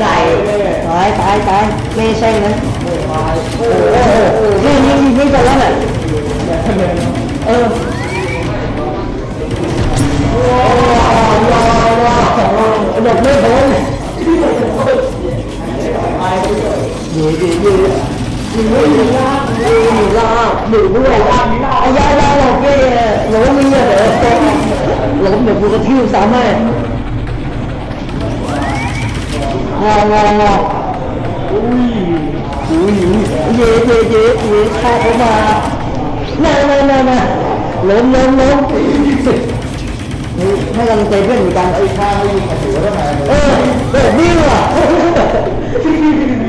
ไก่ตายตายตายไม่ใช่นะโอ้โหนี่นี่นี่ไปแล้วน่ะเออหลบไม่พ้นดีดีดีดีดีล่าดีล่าดีด้วยไอ้ยายาหลบเนี่หลบมีเนี่ยเดี๋ยหลบเดี๋ยวกูกระทืบซ้ำให้ งององออุ้ยอุ้ยเย่เย่เย่เย่ข้าเข้ามาน่าน่าน่าน่าล้มล้มล้มให้กำลังใจเพื่อนเหมือนกันไอ้ข้าไม่ยิงหัวได้ไหมเออแบบนี้ว่ะ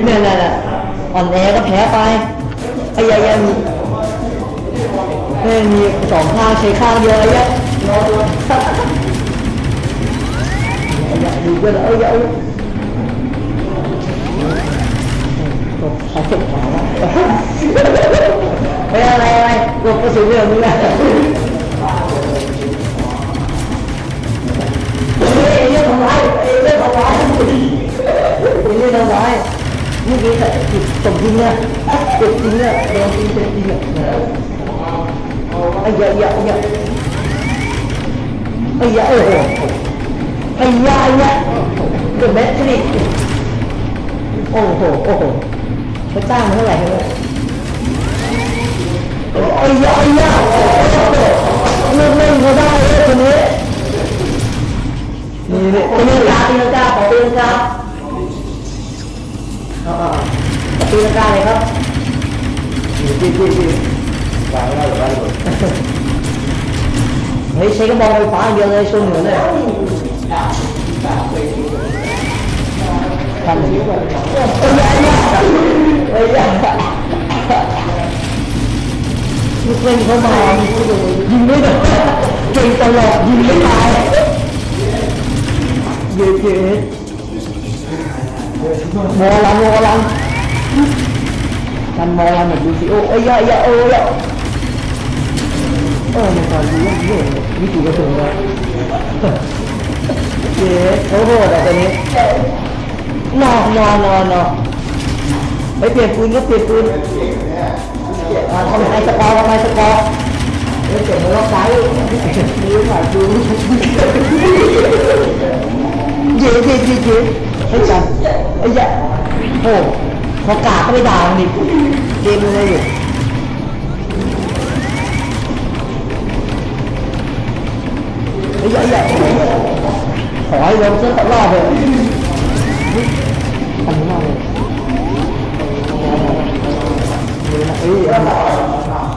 เนี่ยเนี่ยเนี่ยอ่อนแอก็แพ้ไปไอ้ยายมีเฮ้ยมีสองข้างใช้ข้างเดียวไอ้ยะรอดูไอ้ยะดูเยอะเลยไอ้ยะไอ้ยะเขาเจ็บขาแล้วไม่อะไรอะไรหลบกระสุนเรื่องมึงนะเรื่องทำร้าย เรื่องทำร้ายเรื่องทำร้ายนี่คือจิตสมจริงเนี่ยจิตจริงเนี่ยโดนจริงเป็นจริงเนี่ยไอ้ยะยะยะไอ้ยะโอ้โหไอ้ยะยะเดอะแมทริกโอ้โหโอ้โหเขาจ้างมาเท่าไหร่เนี่ยอ้ยะไอ้ยะเล่นเล่นเขาได้เลยคนนี้นี่นี่ตีลังกาตีลังกาขอตีลังกาอ่าตีลังกาเลยครับดีดีดีวางได้หรือว่าหลุดเฮ้ยใช้กระบอกไฟฟ้าอย่างเดียวเลยช่วงเหนือเนี่ยทำอย่างนี้ก่อน เอ้ยเอ้ยลูกเล่นเขามายิงไม่ได้เก่งตลอดยิงไม่ตายเย้เย้มอลังมอลังกันมอลังแบบดูสิโอ้ยยะยโอ้ยเออมันตอนนี้เยอะวิธีกระสุนเลยเจ๊โอ้โหแต่ตอนนี้นอนนอนนอน ไปเปลี่ยนปืนก็เปลี่ยนปืนอ่าทำไมสกอร์ทำไมสกอร์เดี๋ยวเก็บมาล็อกไซ้ายนิ้วขาดจูเย้เย้เย้เย้ไอ้จันไอ้ยะโอ้พอกาดก็ไม่ด่ามันดิเกมเลยอยู่ไอ้ยะยะขอให้ลงเส้นตลอดเลยทำไม่ได้เลย Em.